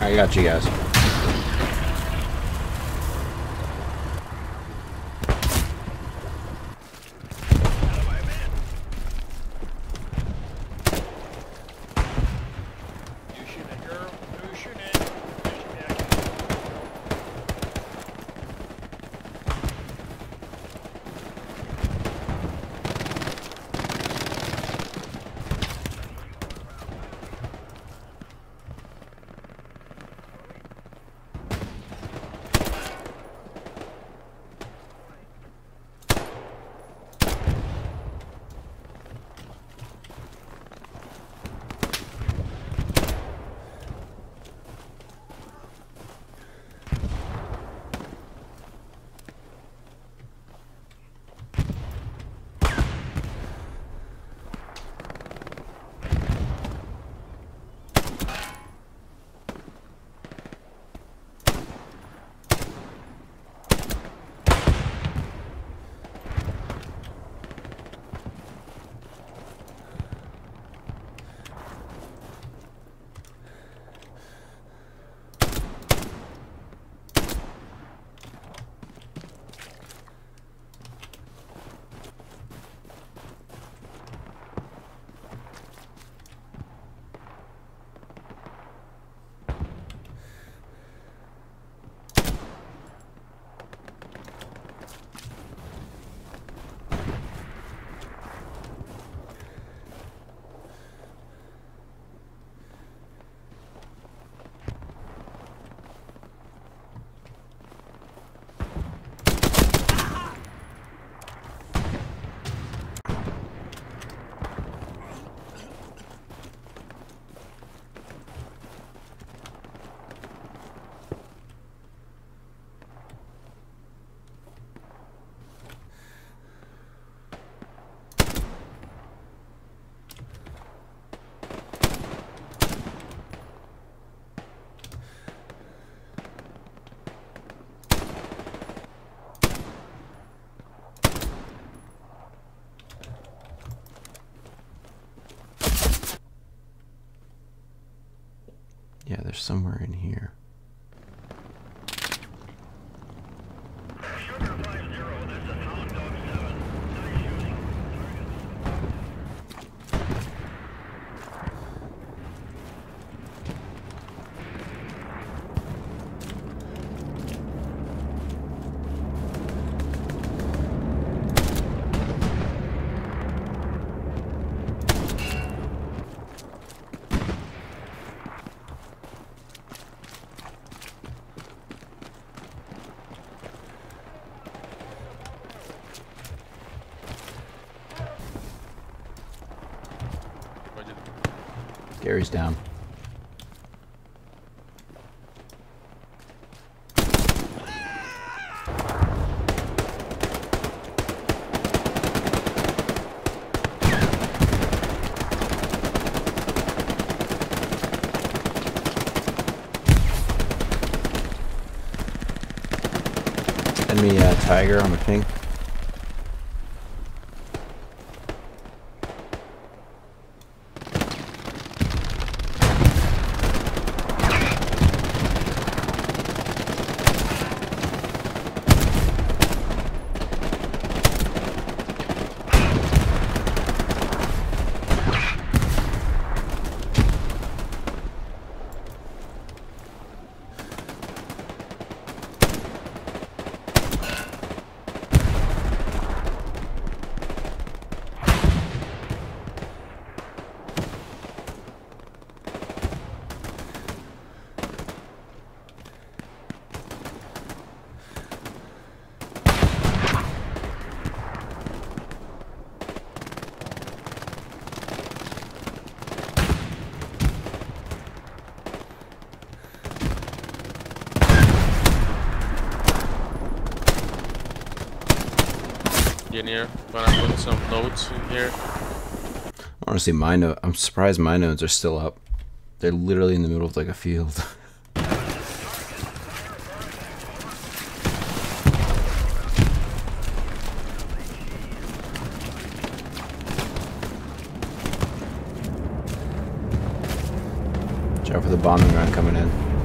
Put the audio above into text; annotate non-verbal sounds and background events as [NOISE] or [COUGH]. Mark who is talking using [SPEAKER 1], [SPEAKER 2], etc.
[SPEAKER 1] I got you guys. Somewhere in here. Gary's down. Send me a tiger on the ping.
[SPEAKER 2] Engineer, but I put some nodes in here.
[SPEAKER 1] Honestly, my node. I'm surprised my nodes are still up. They're literally in the middle of like a field. [LAUGHS] Watch out for the bombing run coming in.